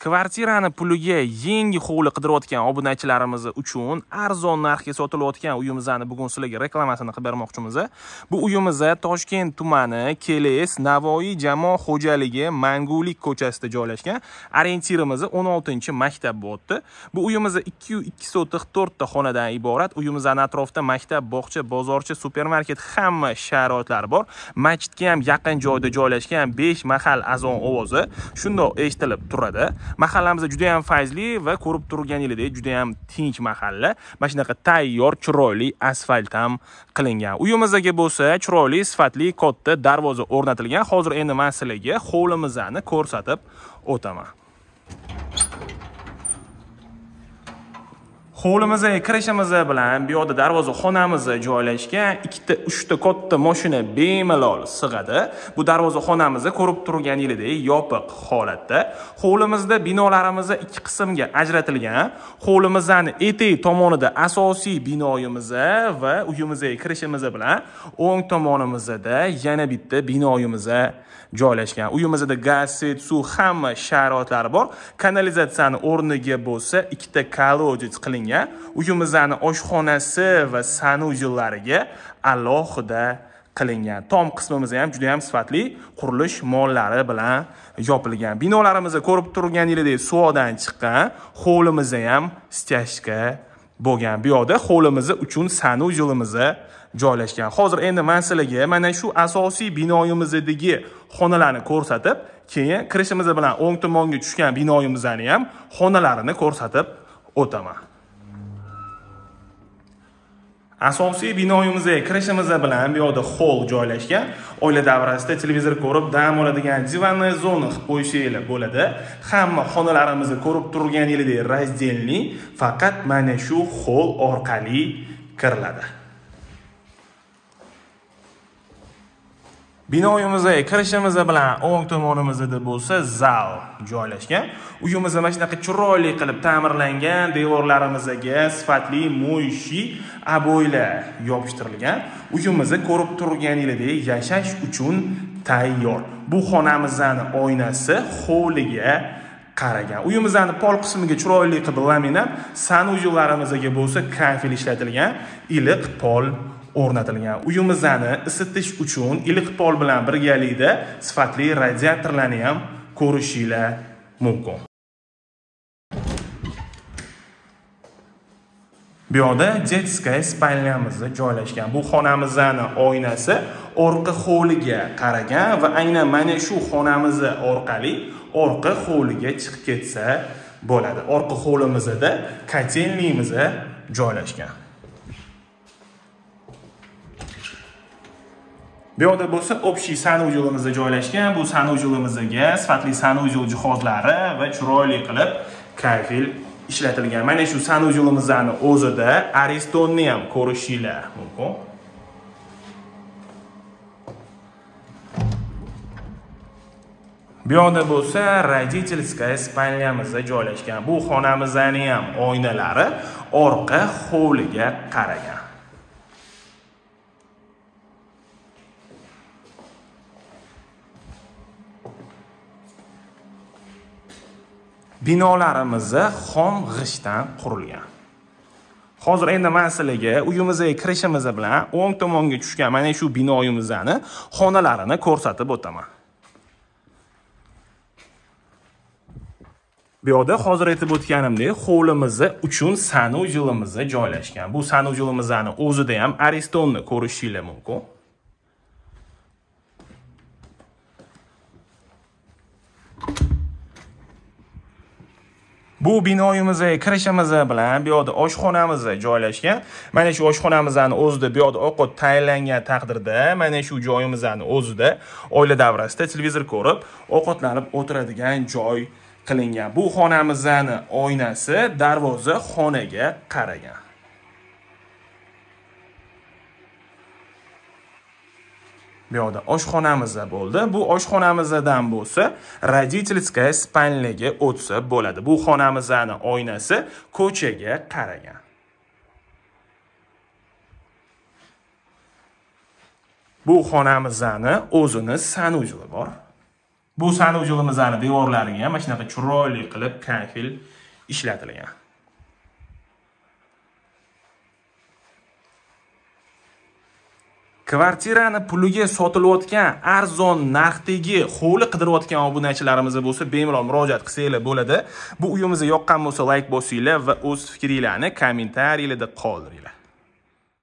kvartirani puliga yangi hovli qidirayotgan obunachilarimiz uchun arzon narxga sotilayotgan uyimizni bugun sizlarga reklamasini qilib bermoqchimiz. Bu uyimiz toshkent tumani keles navoiy jamoa xo'jaligi mangulik ko'chasida joylashgan orientirimiz 16 maktab bo'ldi. bu uyimiz 2 2 sotix 4 ta xonadan iborat. Uyimizni atrofida maktab bog'cha bozorcha supermarket hamma sharoitlari bor. Masjidga ham yaqin joyda joylashgan 5 mahal azon ovozi shundoq eshitilib turadi. Mahallamiz juda ham fayzli va ko'rib turganingizdek juda ham tinch mahalla. Mana shunaqa tayyor chiroyli asfalt ham qilingan. Uyimizga bo'lsa chiroyli sifatli katta darvoza o'rnatilgan. Hozir endi man sizlarga hovlimizni ko'rsatib o'taman. Hovlimiz kirishimiz bilan bu yoqda darvozaxonamiz joylashgan ikkita uchta katta moshina bemalol sig'adi. Bu darvozaxonamiz ko'rib turganingizdek yopiq holatda. Hovlimizda binolarimiz ikki qismga ajratilgan hovlimizni etek tomonida asosiy binoyimiz va uyimizga kirishimiz bilan o'ng tomonimizda yana bitta binoyimiz joylashgan. Uyimizda gaz svet suv hamma sharoitlari bor. Kanalizatsiyani o'rniga bo'lsa ikkita kolodец qilingan uyimizni oshxonasi va sanuzyellariga alohida qilingan. Tom qismimiz ham juda ham sifatli qurilish mollari bilan yopilgan. Binolarimizni ko'rib turganingizdek suvodan chiqqan hovlimiz ham stяжка bo'lgan. Bu yoqda hovlimiz uchun sanuzyelimiz joylashgan. Hozir endi man sizlarga mana shu asosiy binoyimizdagi xonalarni ko'rsatib keyin kirishimiz bilan o'ng tomonga tushgan binoyimizni ham xonalarini ko'rsatib o'taman. Asosiy binoyimizga kirishimiz bilan bu yoqda hol joylashgan. Oila davrasida televizor ko'rib dam oladigan divanная zona qilib qo'yishinglar bo'ladi. Hamma xonalarimizni ko'rib turganingizdek раздельный faqat mana shu hol orqali kiriladi. Bino uyimizga kirishimiz bilan o'ng tomonimizda bo'lsa zal joylashgan. Uyimiz mana shunaqa chiroyli qilib ta'mirlangan devorlarimizga sifatli mo'yshi aboylar yopishtirilgan. Uyimizni ko'rib turganingizdek yashash uchun tayyor. Bu xonamizni oynasi hovliga qaragan. Uyimizni pol qismiga chiroyli qilib laminat sanuzyullarimizga bo'lsa kafel ishlatilgan iliq pol o'rnatilgan. Uyimizni isitish uchun iliq pol bilan birgalikda sifatli radiatorlarni ham ko'rishinglar mumkin. Bu yoqda детская spalnyamiz joylashgan. Bu xonamizni oynasi orqa hovliga qaragan va aynan mana shu xonamiz orqali orqa hovliga chiqib ketsa bo'ladi. Orqa hovlimizda kotelniyimiz joylashgan. Bu yoqda bo'lsa общий sanuzyelimiz joylashgan. Bu sanuzyulimizga sifatli sanuzyel jihozlari va chiroyli qilib kafel ishlatilgan. Mana shu sanuzyelimizni o'zida aristonni ham ko'rishinglar mumkin. Bu yoqda bo'lsa родительская spalnyamiz joylashgan. Bu xonamizni ham oynalari orqa hovliga qaragan. Binolarimizni xom g'ishtdan qurilgan. Hozir endi man sizlarga uyimizga kirishimiz bilan o'ng tomonga tushgan mana shu binoyimizni xonalarini ko'rsatib o'taman. Bu yoqda hozir aytib o'tganimdek hovlimiz uchun sanuzyelimiz joylashgan. Bu sanuzyelimizni o'zida ham aristonni ko'rishinglar mumkin. Bu binoyimiz kirishimiz bilan bu yoqda oshxonamiz joylashgan. Mana shu oshxonamizni o'zida bu yoqda ovqat tayinlangan taqdirda mana shu joyimizni o'zida oila davrasida televizor ko'rib ovqatlanib o'tiradigan joy qilingan. Bu xonamizni oynasi darvoza xonaga qaragan. Bu yoqda oshxonamizda bo'ldi. Bu oshxonamizdan bo'lsa родительская spalniyaga o'tsa bo'ladi. Bu xonamizni oynasi ko'chaga qaragan. Bu xonamizni o'zini sanuzyeli bor. Bu sanuvchiligimizni devorlariga ham mana shunaqa chiroyli qilib kafel ishlatilgan. Kvartirani puliga sotilayotgan arzon narxdagi hovli qidirayotgan obunachilarimiz bo'lsa bemalol murojaat qilsanglar bo'ladi. Bu uyimizni yoqqan bo'lsa layk bosinglar va o'z fikringlarni kommentariylarda qoldiringlar.